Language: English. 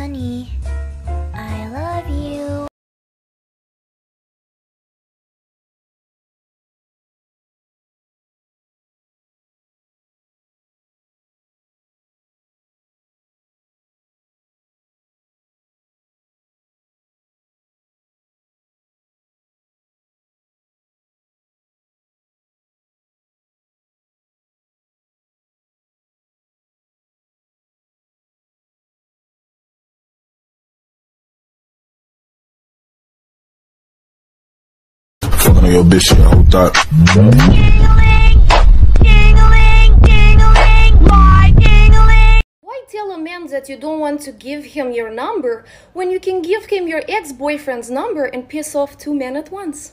Honey, Bitch. Why tell a man that you don't want to give him your number when you can give him your ex boyfriend's number and piss off two men at once?